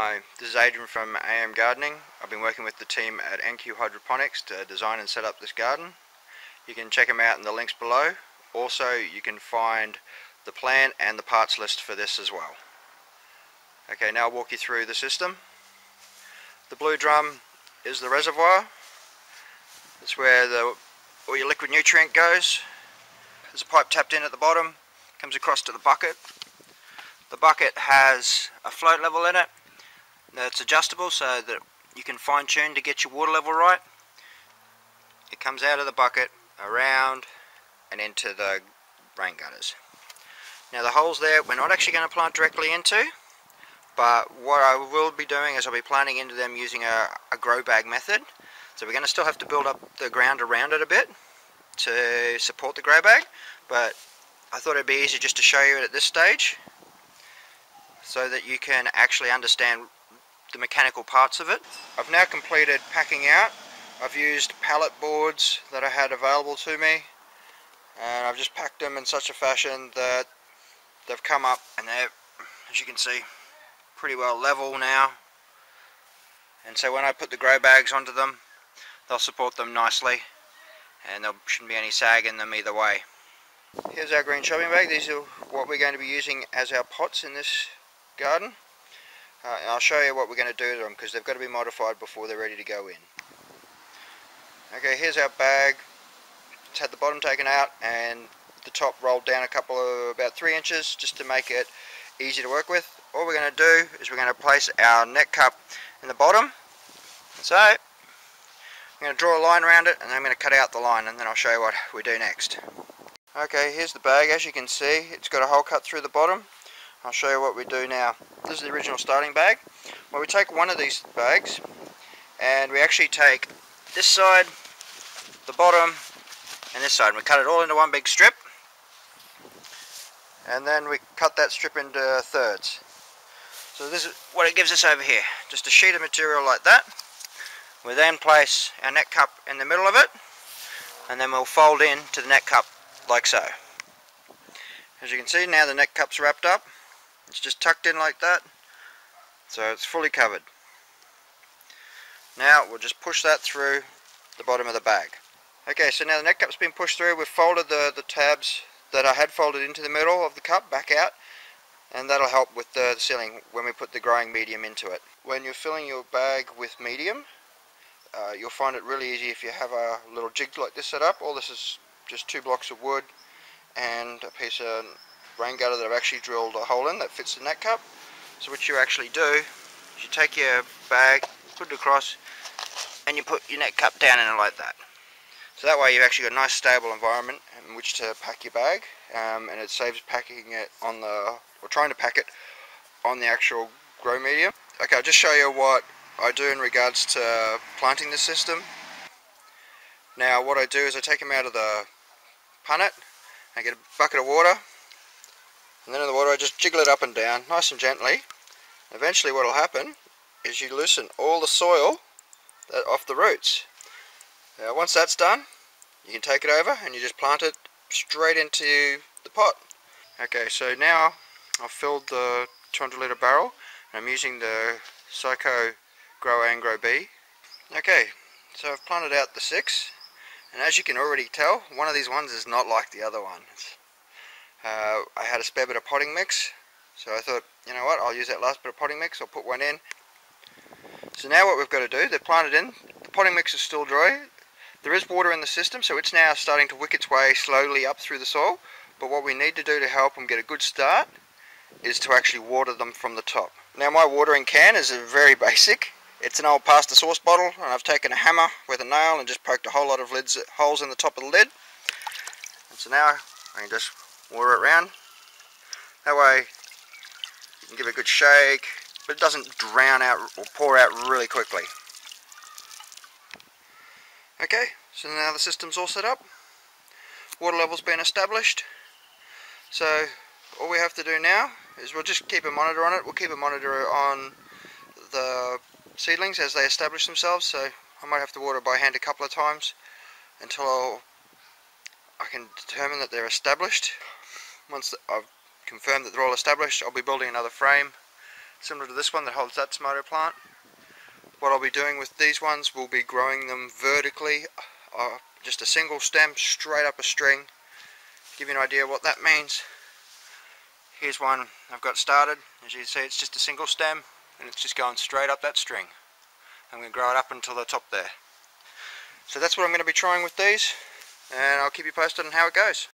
Hi, this is Adrian from AM Gardening. I've been working with the team at NQ Hydroponics to design and set up this garden. You can check them out in the links below. Also, you can find the plan and the parts list for this as well. Okay, now I'll walk you through the system. The blue drum is the reservoir. That's where the, all your liquid nutrient goes. There's a pipe tapped in at the bottom, comes across to the bucket. The bucket has a float level in it that's adjustable so that you can fine tune to get your water level right. It comes out of the bucket, around and into the rain gutters. Now the holes there we're not actually going to plant directly into but what I will be doing is I'll be planting into them using a, a grow bag method. So we're going to still have to build up the ground around it a bit to support the grow bag but I thought it'd be easier just to show you it at this stage so that you can actually understand the mechanical parts of it. I've now completed packing out. I've used pallet boards that I had available to me and I've just packed them in such a fashion that they've come up and they're, as you can see, pretty well level now. And so when I put the grow bags onto them, they'll support them nicely and there shouldn't be any sag in them either way. Here's our green shopping bag. These are what we're going to be using as our pots in this garden. Uh, I'll show you what we're going to do to them because they've got to be modified before they're ready to go in. Okay, here's our bag. It's had the bottom taken out and the top rolled down a couple of about three inches just to make it easy to work with. All we're going to do is we're going to place our net cup in the bottom. So, I'm going to draw a line around it and then I'm going to cut out the line and then I'll show you what we do next. Okay, here's the bag. As you can see, it's got a hole cut through the bottom. I'll show you what we do now. This is the original starting bag. Well, we take one of these bags and we actually take this side, the bottom, and this side. We cut it all into one big strip. And then we cut that strip into thirds. So this is what it gives us over here. Just a sheet of material like that. We then place our net cup in the middle of it. And then we'll fold in to the net cup like so. As you can see now the net cup's wrapped up. It's just tucked in like that. So it's fully covered. Now we'll just push that through the bottom of the bag. Okay, so now the net cup's been pushed through. We've folded the, the tabs that I had folded into the middle of the cup back out. And that'll help with the, sealing when we put the growing medium into it. When you're filling your bag with medium, uh, you'll find it really easy if you have a little jig like this set up. All this is just two blocks of wood and a piece of rain gutter that I've actually drilled a hole in that fits the net cup. So what you actually do is you take your bag, put it across, and you put your net cup down in it like that. So that way you've actually got a nice stable environment in which to pack your bag, um, and it saves packing it on the, or trying to pack it on the actual grow medium. Okay, I'll just show you what I do in regards to planting the system. Now what I do is I take them out of the punnet, I get a bucket of water, and then in the water I just jiggle it up and down nice and gently. Eventually what will happen is you loosen all the soil off the roots. Now once that's done you can take it over and you just plant it straight into the pot. Okay so now I've filled the 200 litre barrel and I'm using the Cyco Grow and Grow B. Okay so I've planted out the six. And as you can already tell one of these ones is not like the other one it's uh, I had a spare bit of potting mix, so I thought, you know what, I'll use that last bit of potting mix, I'll put one in. So now what we've got to do, they're planted in, the potting mix is still dry, there is water in the system, so it's now starting to wick its way slowly up through the soil, but what we need to do to help them get a good start is to actually water them from the top. Now my watering can is very basic. It's an old pasta sauce bottle and I've taken a hammer with a nail and just poked a whole lot of lids, holes in the top of the lid. And so now I can just water it around. That way you can give it a good shake, but it doesn't drown out or pour out really quickly. Okay, so now the system's all set up. Water level's been established. So all we have to do now is we'll just keep a monitor on it. We'll keep a monitor on the seedlings as they establish themselves. So I might have to water by hand a couple of times until I'll, I can determine that they're established once I've confirmed that they're all established, I'll be building another frame similar to this one that holds that tomato plant. What I'll be doing with these ones will be growing them vertically, uh, just a single stem straight up a string. Give you an idea what that means. Here's one I've got started. As you can see it's just a single stem and it's just going straight up that string. I'm going to grow it up until the top there. So that's what I'm going to be trying with these and I'll keep you posted on how it goes.